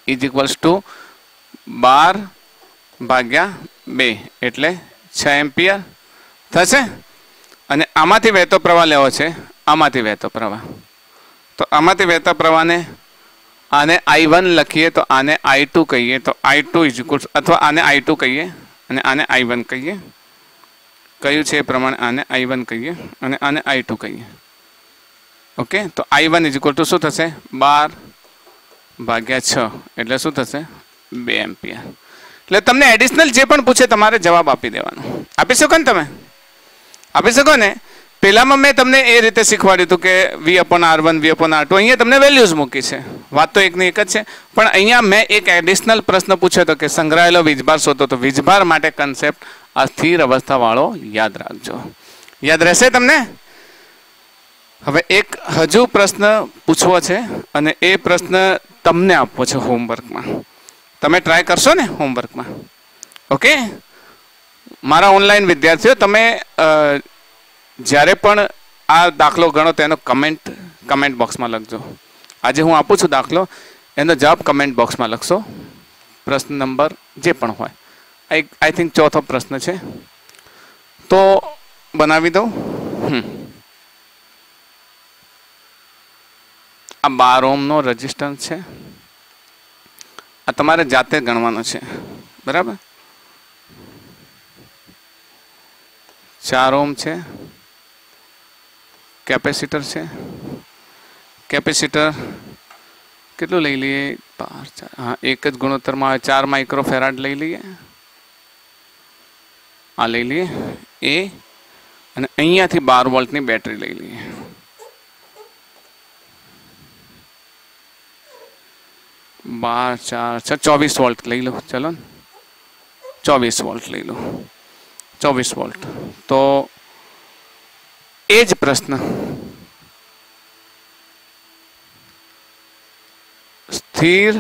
ઇઝ ઇક્વલ્સ ટુ બાર ભાગ્યા બે. એટલે છ એમ્પિયર થશે. અને આમાંથી વહેતો પ્રવાહ લેવો છે? આમાંથી વહેતો પ્રવાહ. તો આમાંથી વહેતા પ્રવાહને આને આઈ વન લખીએ તો આને આઈ ટુ કહીએ. તો આઈ ટુ ઇઝ અથવા આને આઈ ટુ કહીએ અને આને આઈ વન કહીએ. કયું છે એ પ્રમાણે આને આઈ વન કહીએ અને આને આઈ ટુ કહીએ. ઓકે તો I one is equal to શું થશે? બાર ભાગ્યા છ. એટલે શું થશે? બે એમ્પિયર. એટલે તમને એડિશનલ જે પણ પૂછે તમારે જવાબ આપી દેવાનો. આપી શકો ને તમે? આપી શકો ને? પહેલામાં મેં તમને એ રીતે શીખવાડ્યું હતું કે V upon R one V upon R two અહીંયા તમને વેલ્યુઝ મૂકી છે. વાત તો એકની એક જ છે. પણ અહીંયા મેં એક એડિશનલ પ્રશ્ન પૂછ્યો હતો કે સંગ્રહાયેલો વીજભાર શોધો. તો વીજભાર માટે કન્સેપ્ટ આ સ્થિર અવસ્થાવાળો યાદ રાખજો. યાદ રહેશે તમને? હવે એક હજુ પ્રશ્ન પૂછવો છે અને એ પ્રશ્ન તમને આપવો છે હોમવર્કમાં. તમે ટ્રાય કરશો ને હોમવર્કમાં? ઓકે? મારા ઓનલાઈન વિદ્યાર્થીઓ, તમે જ્યારે પણ આ દાખલો ગણો તેનો કમેન્ટ કમેન્ટ બોક્સમાં લખજો. આજે હું આપું છું દાખલો, એનો જવાબ કમેન્ટ બોક્સમાં લખશો. પ્રશ્ન નંબર જે પણ હોય. આઈ થિંક ચોથો પ્રશ્ન છે તો બનાવી દઉં હમ. આ બાર ઓમનો રજિસ્ટન્સ છે આ તમારે જાતે ગણવાનો છે બરાબર ચાર ઓમ છે કેપેસિટર છે કેપેસિટર કેટલું લઈ લઈએ બાર ચાર હા એક જ ગુણોત્તરમાં આવે ચાર માઇક્રો ફેરાડ લઈ લઈએ આ લઈ લઈએ એ અને અહીંયાથી બાર વોલ્ટની બેટરી લઈ લઈએ બાર ચાર છ ચોવીસ વોલ્ટ લઈ લો ચલો ને ચોવીસ વોલ્ટ લઈ લો ચોવીસ વોલ્ટ તો એ જ પ્રશ્ન સ્થિર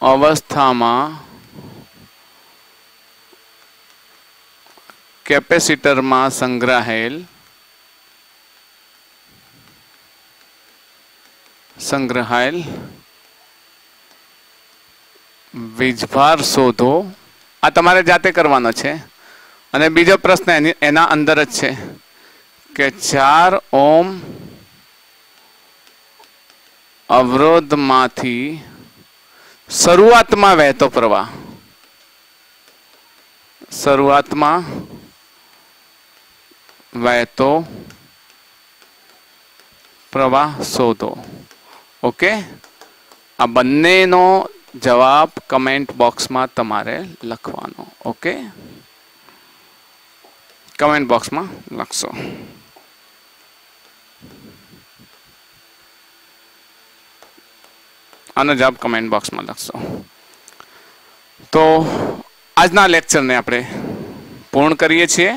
અવસ્થામાં કેપેસિટરમાં સંગ્રહાયેલ સંગ્રહાયેલ વીજભાર શોધો. આ તમારે જાતે કરવાનો છે. અને બીજો પ્રશ્ન એના અંદર જ છે કે ચાર ઓમ અવરોધમાંથી શરૂઆતમાં વહેતો પ્રવાહ. શરૂઆતમાં વહેતો પ્રવાહ શોધો ઓકે આ બંનેનો જવાબ કમેન્ટ બોક્સમાં તમારે લખવાનો. ઓકે કમેન્ટ બોક્સમાં લખશો. આનો જવાબ કમેન્ટ બોક્સમાં લખશો. તો આજના લેક્ચરને આપણે પૂર્ણ કરીએ છીએ.